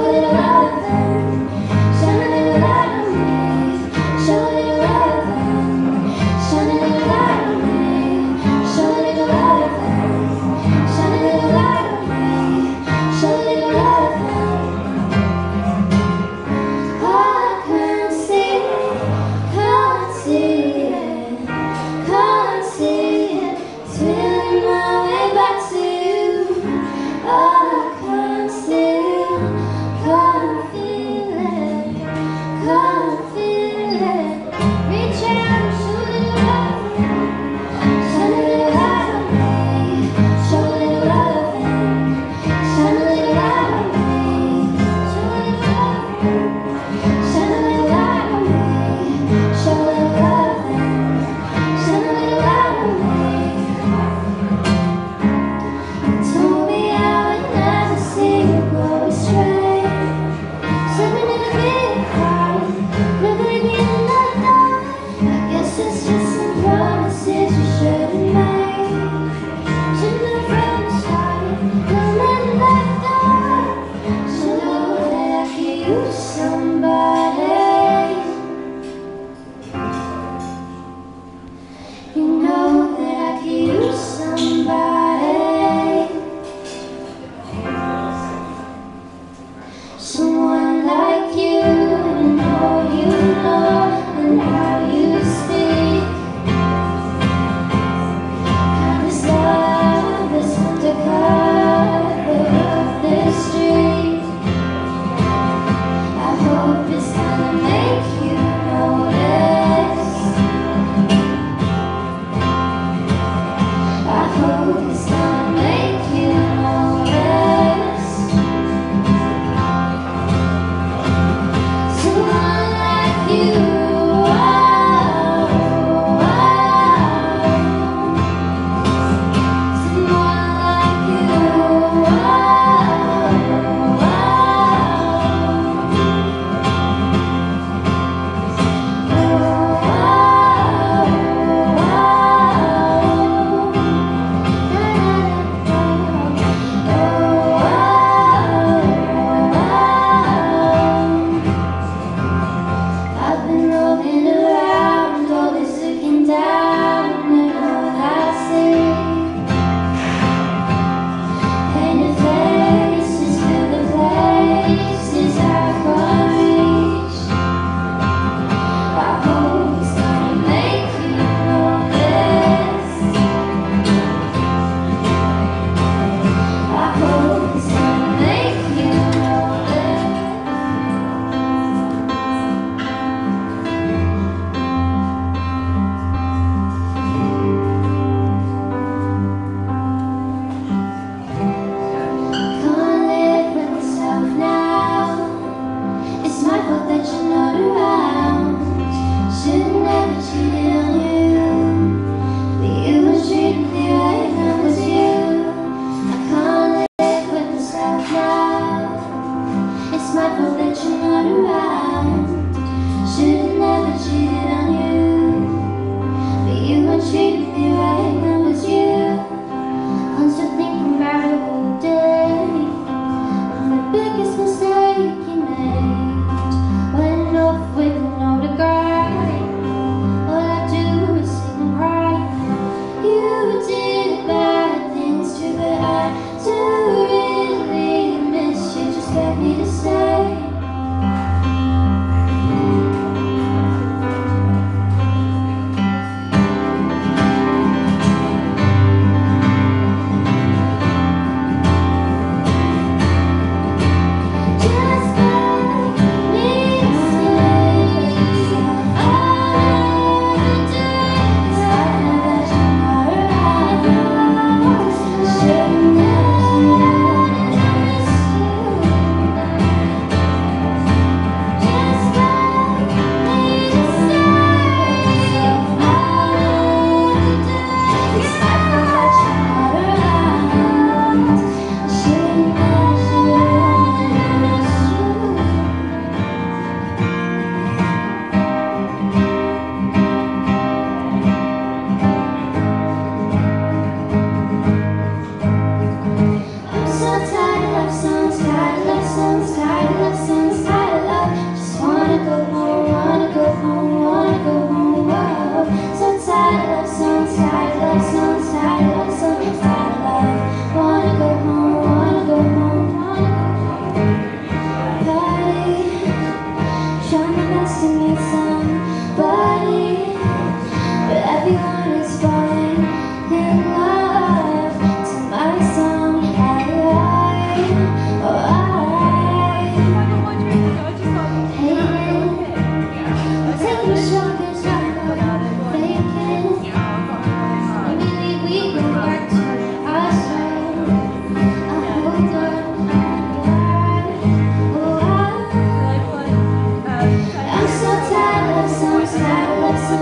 Oh,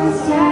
I.